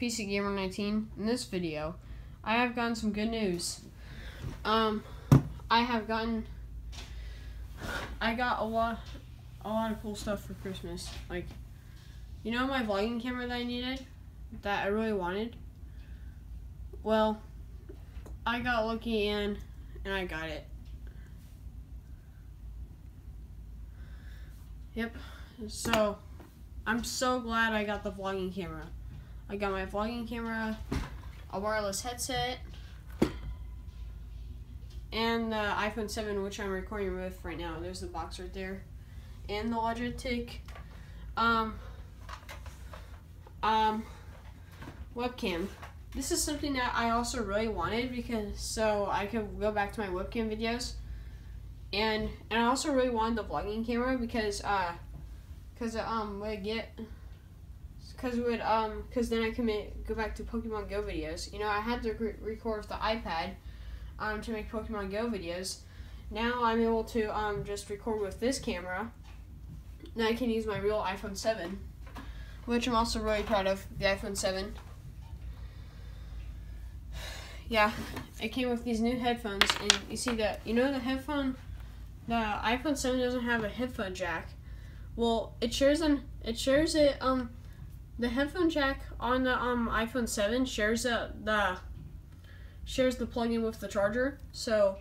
PC Gamer 19. In this video, I have gotten some good news. Um, I have gotten, I got a lot, a lot of cool stuff for Christmas. Like, you know my vlogging camera that I needed, that I really wanted. Well, I got lucky and and I got it. Yep. So, I'm so glad I got the vlogging camera. I got my vlogging camera, a wireless headset, and the iPhone 7, which I'm recording with right now. There's the box right there, and the Logitech um, um, webcam. This is something that I also really wanted because so I could go back to my webcam videos, and and I also really wanted the vlogging camera because uh, cause um would get because would um because then I can make, go back to Pokemon Go videos. You know, I had to re- record with the iPad um to make Pokemon Go videos. Now I'm able to um just record with this camera. Now I can use my real iPhone 7, which I'm also really proud of the iPhone 7. Yeah, it came with these new headphones, and you see that you know the headphone, the iPhone 7 doesn't have a headphone jack. Well, it shares an it shares it um the headphone jack on the um iPhone 7 shares the, the shares the plug-in with the charger. So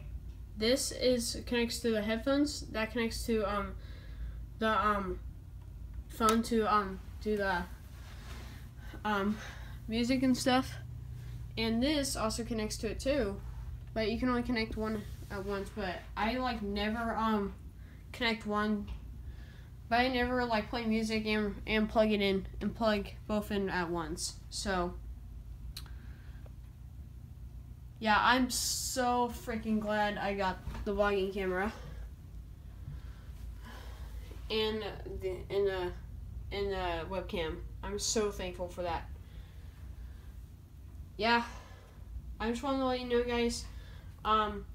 this is connects to the headphones. That connects to um the um phone to um do the um music and stuff. And this also connects to it too. But you can only connect one at once, but I like never um connect one but I never like play music and and plug it in and plug both in at once. So yeah, I'm so freaking glad I got the vlogging camera and the and the and the webcam. I'm so thankful for that. Yeah, I just want to let you know, guys. Um,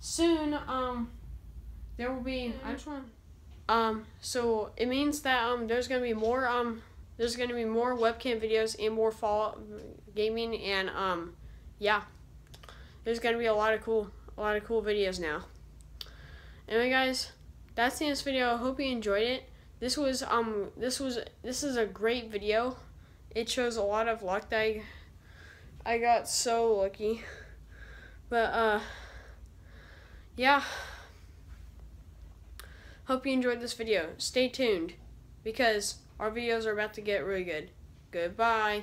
soon, um, there will be. I just want. Um, so it means that um, there's gonna be more um, there's gonna be more webcam videos and more fall gaming and um, yeah, there's gonna be a lot of cool, a lot of cool videos now. Anyway, guys, that's the end of this video. I hope you enjoyed it. This was um, this was this is a great video. It shows a lot of luck that I, I got so lucky, but uh, yeah. Hope you enjoyed this video. Stay tuned because our videos are about to get really good. Goodbye.